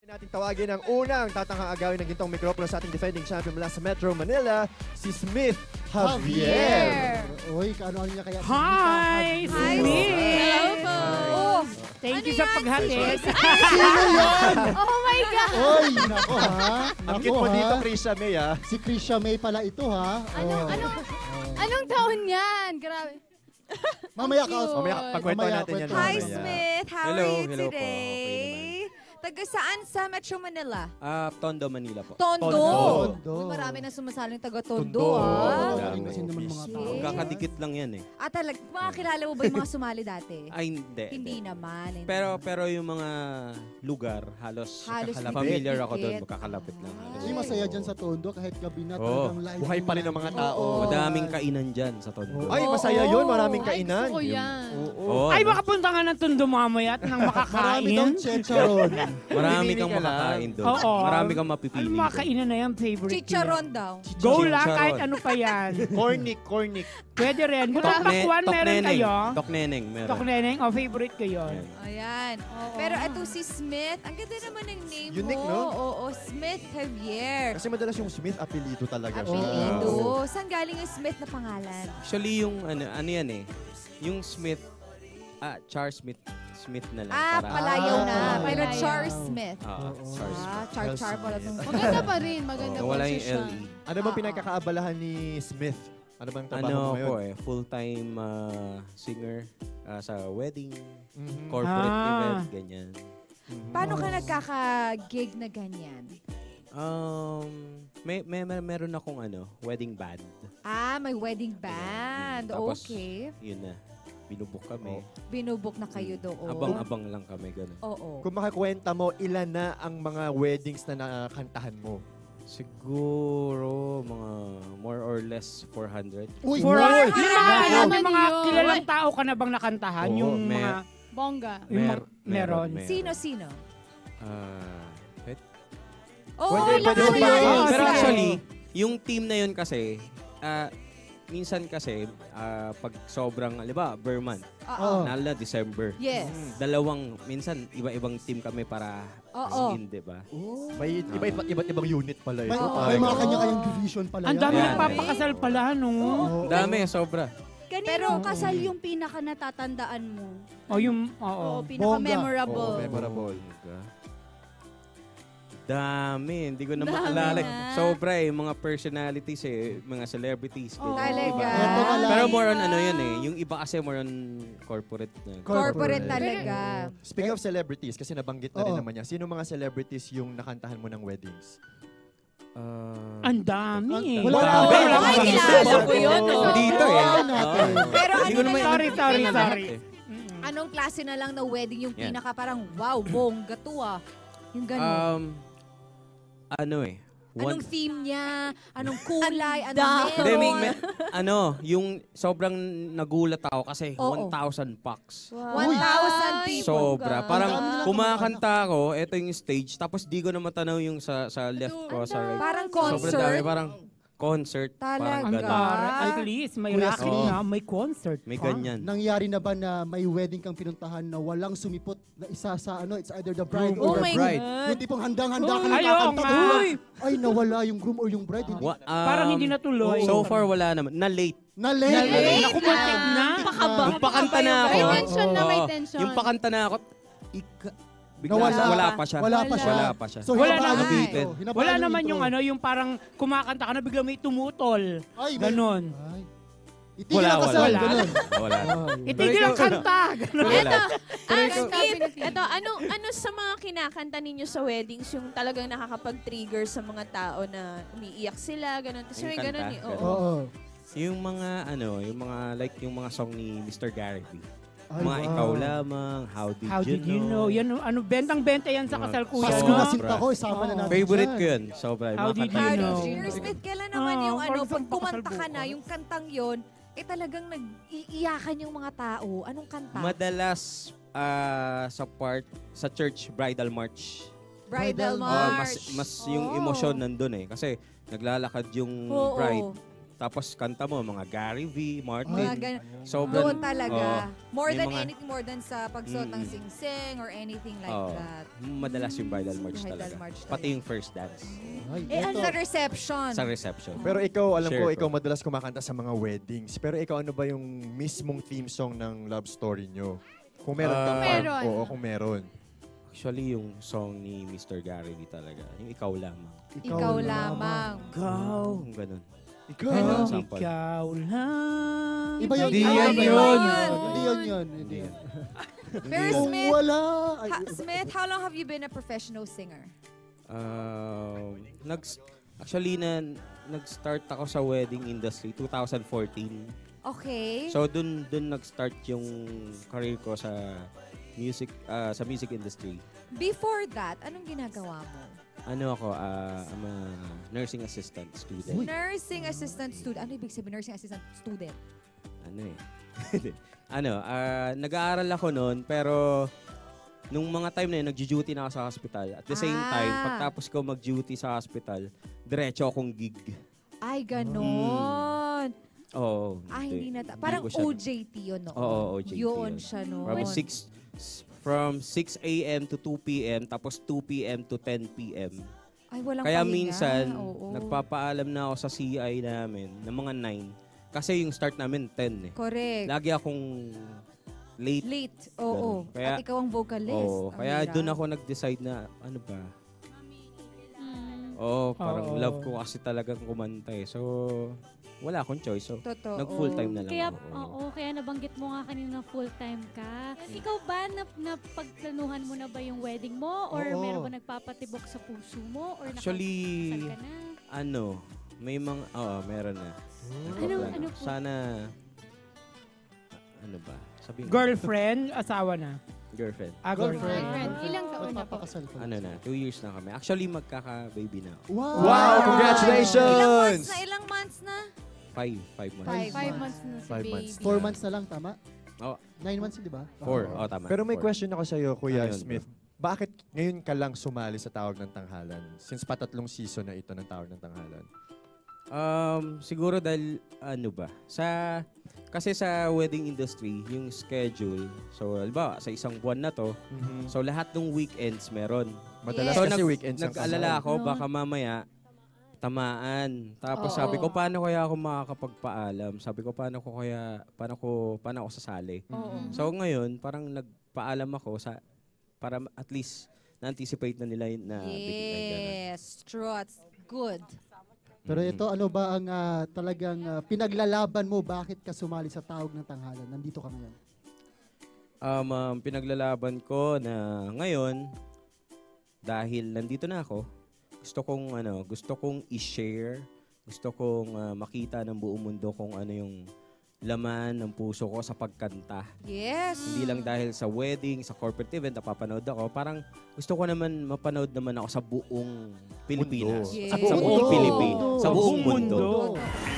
natin tawagin ang unang tatanghang agawin ng gintong mikropono sa ating defending champion mula sa Metro Manila, si Smith Javier. Uy, kaano niya kaya? Hi, Javier. Smith! Hello po! Oh, thank Ano you sa paghatid. Sino yan? Oh my God! Uy, nako ha. Ang Nako cute mo ha. dito, Krisha May, ah. Si Krisha May pala ito ha. Anong, Oh. anong, anong taon yan? Grabe. Mamaya ka. Mamaya, pagkwento natin yan. Hi. Smith. How Hello, are you hello po. today? Taga saan sa Metro Manila? Ah, Tondo, Manila po. Tondo. Tondo. Tondo. Uy, marami na sumasaling taga Tondo, Tondo. ah. Magaling kasi naman mga tao. Shit. Kakadikit lang yan eh. Ah, talag, makakilala mo ba yung mga sumali dati? Ay, hindi. Hindi naman. hindi. Pero pero yung mga lugar, halos, Halos kakalapit. familiar ako doon, Dikit. magkakalapit lang. halos. Hindi masaya dyan sa Tondo kahit gabi na Oo. talagang live. Buhay pa rin ang mga tao. Oo. Madaming kainan dyan sa Tondo. Ay, masaya yun. Maraming Ay, kainan. gusto ko yan. Oo. Ay, makapunta nga ng tundo mamaya at nang Marami daw makakain. chicharon. Marami kang makakain doon. Oo. Marami kang mapipili Ano makakainan na yan, favorite Chicharon daw. Go lang, kahit ano pa yan. Cornic, cornic. Pwede rin. Kung tok meron neneng. kayo. Tok neneng, meron. Tok neneng, o favorite ko yun. Yan. Ayan. Pero ito si Smith, ang ganda naman ng name Unique, mo. no? Oo, Smith Javier. Kasi madalas yung Smith, apelido talaga. siya. Apelido. Saan galing yung Smith na pangalan? Actually, yung ano, ano yan eh. Yung Smith, ah, Charles Smith, Smith na lang. Ah, para- palayaw na. Ah, Pero palayaw. Charles Smith. Ah. Charles Smith. Ah, Char Char pala nung... Maganda pa rin. Maganda Oh, pa wala siya yung siya. LE. Ano bang Oo. pinagkakaabalahan ni Smith? Ano bang trabaho mo Ano ngayon? po eh, full-time ah, singer ah, sa wedding, Mhm. corporate Ah. event, ganyan. Mhm. Paano ka nagkaka-gig na ganyan? Um, may, may, may meron akong ano, wedding band. Ah, may wedding band. Tapos, Okay. Yun na. Binubuk kami. Binubok na kayo doon. Abang-abang lang kami, ganun. Oo. Kung makakwenta mo, ilan na ang mga weddings na nakantahan mo? Siguro mga more or less 400. Uy, For, uy. yung mga, ano, yun. kilalang tao ka na bang nakantahan? Oo, yung may- mga, Bongga. yung mga- Mer- meron. meron. Sino-sino? Ah, et- Oo, Pwede- lahat pwede na ba- yan. Oo, pero sige. actually, yung team na yun kasi, ah, minsan kasi, ah, pag sobrang, di ba, Berman, Oo. Oo. lalo na December. Yes. Dalawang, minsan, iba-ibang team kami para Oo. in, di ba? Oh. May iba, iba, iba't ibang unit pala May, ito. May mga kanya-kanyang division pala ang dami Yan. nagpapakasal pala, no? Oo. Dami, sobra. Kanino Pero- kasal yung pinaka natatandaan mo? O yung, oo. Oo, pinaka-memorable. Memorable. Dami, hindi ko na na. Sobra eh, mga personalities eh, mga celebrities. Ganyan, Talaga. Pero more on ano yun eh, yung iba kasi more on corporate na. Corporate Corporate. talaga. Speaking of celebrities, kasi nabanggit na rin naman niya, sino mga celebrities yung nakantahan mo ng weddings? Ah, Ang dami eh. Wala na. Wala akong kilala ko yun. Dito eh. Natin. Oo. Pero ano naman Sorry, sorry, sorry. eh. Anong klase na lang na wedding yung pinaka parang wow, bongga to ah. Yung ganun. Um, ano eh. Anong theme niya? Anong kulay? Anong Ang Hindi, may, meron? may, ano, yung sobrang nagulat ako kasi Oo. 1,000 packs. 1,000 people. Sobra. Parang dami kumakanta ako, ito yung stage, tapos di ko na matanaw yung sa, sa left ko, sa right. Parang Sobrang concert. dami, parang concert. Talaga. Parang Ang ganun. tara. At least, may Kuya racket na, may concert May pa. ganyan. Nangyari na ba na may wedding kang pinuntahan na walang sumipot na isa sa ano, it's either the bride or Oh the my bride. God. Yung tipong handang-handa ka Ay, oo kakanta. nga. Uy! Ay, nawala yung groom or yung bride. Hindi. Wa- Parang um, hindi natuloy. So far, wala naman. Na late. Na Nalay. late. Naku, muntik na. Pakaba. Yung pakanta na ako. May tension na may Oo. tension. Yung pakanta na ako, ika, bigla, Nawala. wala pa siya. Wala pa siya. Wala pa siya. So, Wala hinabahan naman. yung intro. Hinabahan Wala naman yung ano, yung parang kumakanta ka na bigla may tumutol. Ay, Ganon. Ay. Itigil Wala, ang kasal. wala. Ganon. Wala. Itigil ang kanta. Wala. Ah, Skip, Skip, ito, ano, ano sa mga kinakanta ninyo sa weddings yung talagang nakakapag-trigger sa mga tao na umiiyak sila, ganun. Kasi Yung may ganun eh. Oo. ganun. Yung mga, ano, yung mga, like, yung mga song ni Mr. Gary V. Ay, mga wow. ikaw lamang, how did, How you, did you know? Yan, ano, bentang-benta yan sa Mga kasal kuya. Pasko no? na sinta ko, isama na natin Favorite ko yun. Sobra. How did you know? Junior Smith, kailan naman Oo, yung ano, pag kumanta ka na, yung kantang yon eh talagang nag-iiyakan yung mga tao. Anong kanta? Madalas ah, sa part, sa church, bridal march. Bridal Oo, March. mas, mas yung Oo. emosyon nandun eh. Kasi naglalakad yung Oo. bride. Tapos kanta mo, mga Gary V, Mga Martin. gan- Sobrang, Doon talaga. more May than mga- anything, more than sa pagsuot ng Mm. sing-sing or anything like Oo. that. madalas yung bridal march Bridal talaga. march Pati yung first dance Ay, Eh, eto. sa reception. sa reception. Pero ikaw, alam Share ko, ko. ikaw madalas kumakanta sa mga weddings. Pero ikaw, ano ba yung mismong theme song ng love story nyo? Kung meron ka, Ah, Mark. Meron. Oo, kung meron. Actually, yung song ni Mr. Gary V talaga. Yung Ikaw Lamang. Ikaw lamang. Ikaw! Ganun. Ikaw. Ano? Ano? sample. Ikaw lang. Iba yun. Hindi iba yan iba yun. Hindi yun yun. Hindi yun. Pero Smith, wala. Ha- Smith, how long have you been a professional singer? Um, nag actually na nag-start ako sa wedding industry 2014. Okay. So dun dun nag-start yung career ko sa music ah, sa music industry. Before that, anong ginagawa mo? Ano ako, ah, I'm a nursing assistant student. Nursing assistant student. Ano ibig sabihin nursing assistant student? Ano eh. ano, ah, nag-aaral ako noon pero nung mga time na yun, nag-duty na ako sa hospital. At the same Ah. time, pagtapos ko mag-duty sa hospital, diretso akong gig. Ay, ganon. Oo. Ay, hindi na. ta- Parang ko siya- OJT yun, no? Oo, OJT Yun yun. siya noon. From 6 from 6 a.m. to 2 p.m. tapos 2 p.m. to 10 p.m. Ay, walang Kaya pahinga. minsan, Oo. nagpapaalam na ako sa CI namin ng mga 9. Kasi yung start namin 10 eh. Correct. Lagi akong late. Late. Oo. Ganun. Kaya- At ikaw ang vocalist. Oo, Ang kaya hirap. doon ako nag-decide na ano ba? Oo, parang Oo. love ko kasi talagang kumanta eh. So, wala akong choice. So, Totoo. nag-full time na lang Kaya, ako. oo, kaya nabanggit mo nga kanina full-time ka. Ikaw ba, na, napagplanuhan mo na ba yung wedding mo? Or Oo. meron ba nagpapatibok sa puso mo? Or Actually, ka na? ano, may mga, oo, meron na. Ano, Nagpaplano. ano po? Sana, ano ba? Sabi Girlfriend, asawa na. Girlfriend. Ah, girlfriend. Girlfriend. Ilang taon na po? Magpapakasal pa. Ano na, two years na kami. Actually, magkaka-baby na ako. Wow! Wow, Ilang months congratulations! na? Ilang months na? Five, five months. Five. Five months na si Five baby. months. Four months na lang, tama? Oo. Nine months, di ba? Four, Oo. oh, tama. Pero may Four. question ako sa iyo, Kuya Ano yun, Smith. Bakit ngayon ka lang sumali sa Tawag ng Tanghalan? Since patatlong season na ito ng Tawag ng Tanghalan. Um, siguro dahil ano ba? Sa kasi sa wedding industry, yung schedule. So, halimbawa, sa isang buwan na to, so lahat ng weekends meron. Madalas So, kasi nag- weekends ang Nag-alala ako, baka mamaya tamaan. Tapos Oo. sabi ko, paano kaya ako makakapagpaalam? Sabi ko, paano ko kaya, paano ko, paano ako sasali? Oo. So ngayon, parang nagpaalam ako sa, para at least na-anticipate na nila yun na bigyan na gano'n. Yes. True. It's good. Pero ito, ano ba ang ah, talagang ah, pinaglalaban mo? Bakit ka sumali sa tawag ng tanghalan? Nandito ka ngayon. Um, um, pinaglalaban ko na ngayon, dahil nandito na ako, gusto kong ano, gusto kong i-share, gusto kong ah, makita ng buong mundo kung ano yung laman ng puso ko sa pagkanta. Yes. Hindi lang dahil sa wedding, sa corporate event, napapanood ako. Parang gusto ko naman mapanood naman ako sa buong Pilipinas. Yes. Sa buong Mundo. Pilipinas. Sa buong Buong mundo. mundo.